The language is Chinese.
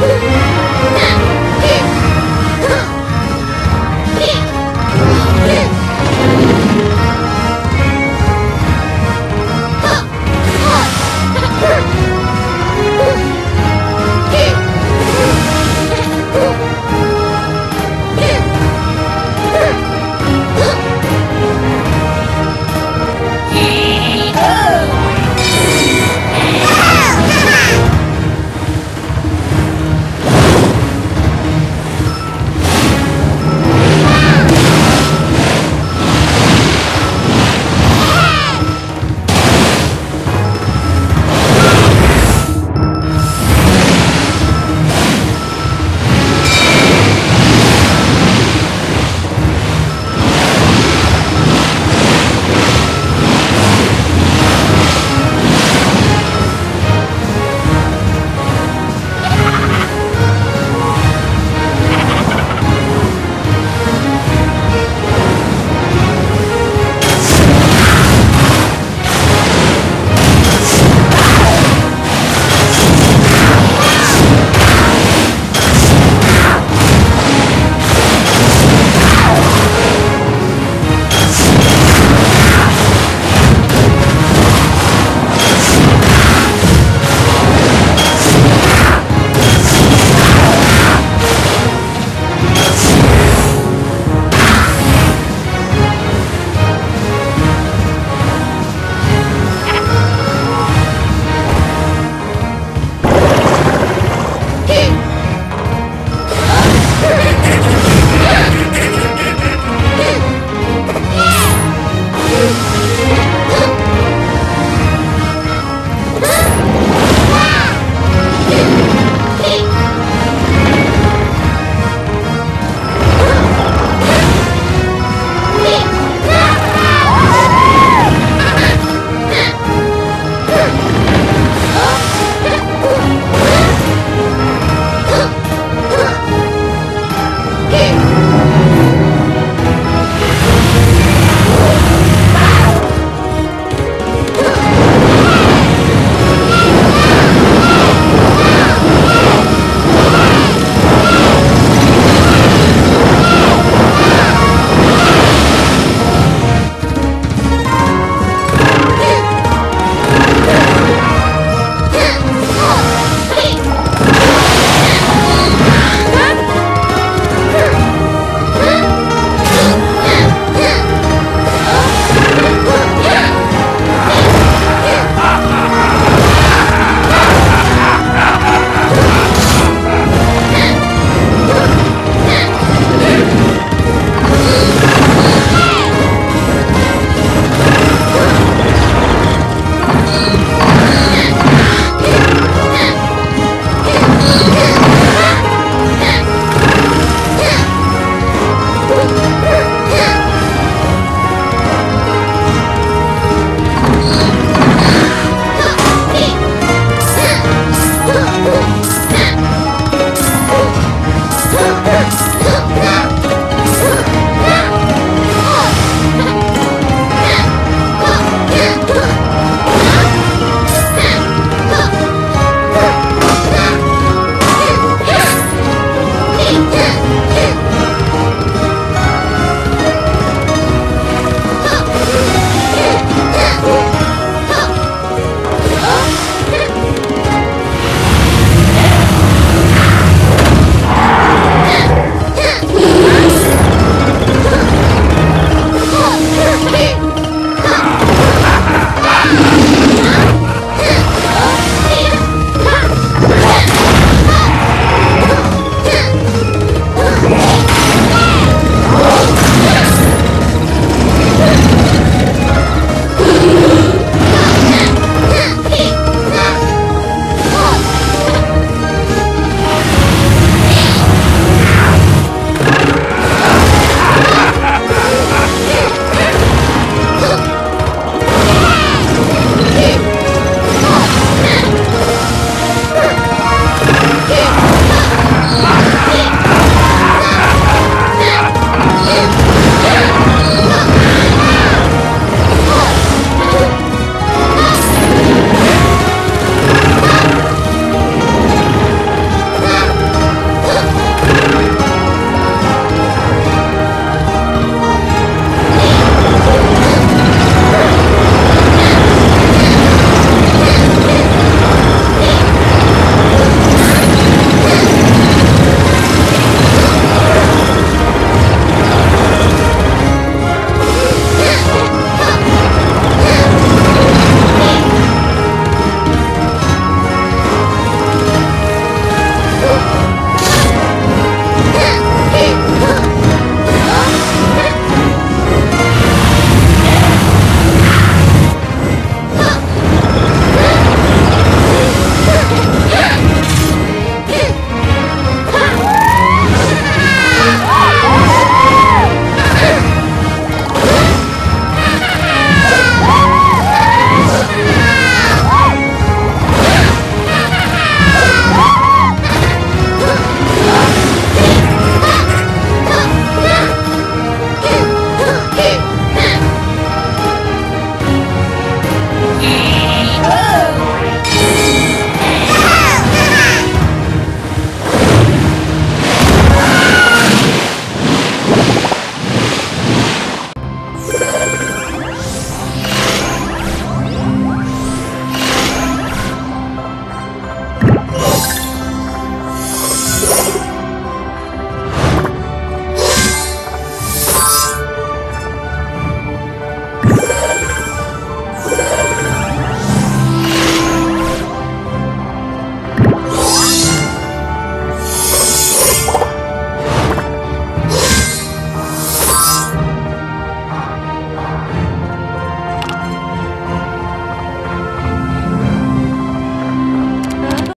呜。